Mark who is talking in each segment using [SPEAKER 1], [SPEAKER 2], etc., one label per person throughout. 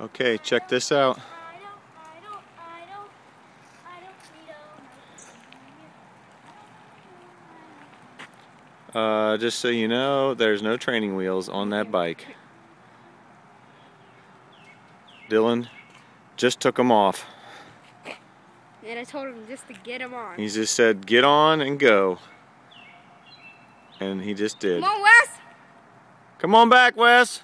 [SPEAKER 1] Okay, check this out. Uh, just so you know, there's no training wheels on that bike. Dylan just took them off.
[SPEAKER 2] And I told him just to get him on.
[SPEAKER 1] He just said, get on and go. And he just did.
[SPEAKER 2] Come on, Wes!
[SPEAKER 1] Come on back, Wes.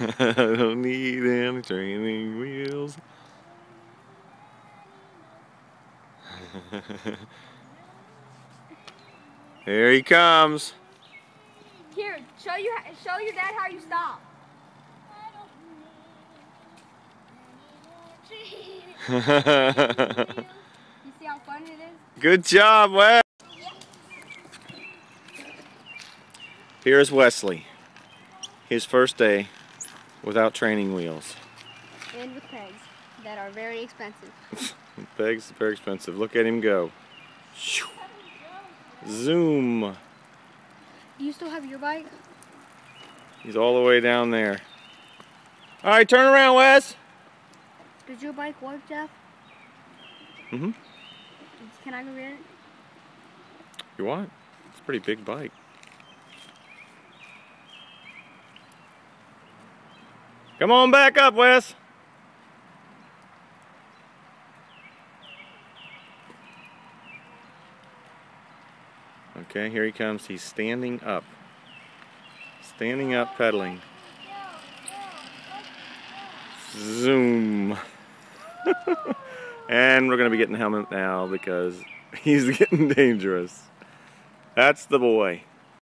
[SPEAKER 1] I don't need any training wheels. Here he comes.
[SPEAKER 2] Here, show you show your dad how you stop. You see how fun it is?
[SPEAKER 1] Good job, Wes. Here's Wesley. His first day without training wheels.
[SPEAKER 2] And with pegs that are very expensive.
[SPEAKER 1] Pegs very expensive. Look at him go. Zoom.
[SPEAKER 2] You still have your bike?
[SPEAKER 1] He's all the way down there. All right, turn around, Wes.
[SPEAKER 2] Does your bike work, Jeff?
[SPEAKER 1] Mm-hmm.
[SPEAKER 2] Can I go get it?
[SPEAKER 1] You want? It's a pretty big bike. Come on back up, Wes. Okay, here he comes. He's standing up. Standing up pedaling. Zoom. and we're going to be getting helmet now because he's getting dangerous. That's the boy.